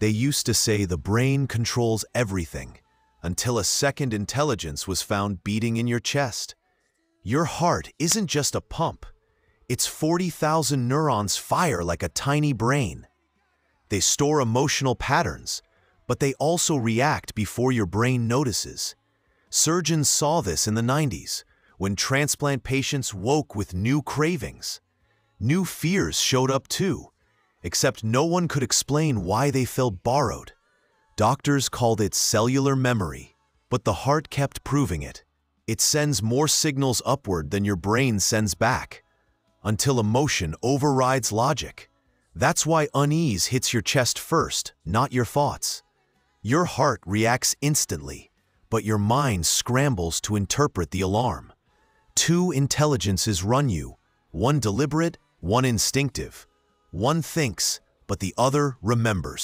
They used to say the brain controls everything, until a second intelligence was found beating in your chest. Your heart isn't just a pump. Its 40,000 neurons fire like a tiny brain. They store emotional patterns, but they also react before your brain notices. Surgeons saw this in the 90s, when transplant patients woke with new cravings. New fears showed up too, except no one could explain why they felt borrowed. Doctors called it cellular memory, but the heart kept proving it. It sends more signals upward than your brain sends back, until emotion overrides logic. That's why unease hits your chest first, not your thoughts. Your heart reacts instantly, but your mind scrambles to interpret the alarm. Two intelligences run you, one deliberate, one instinctive. One thinks, but the other remembers.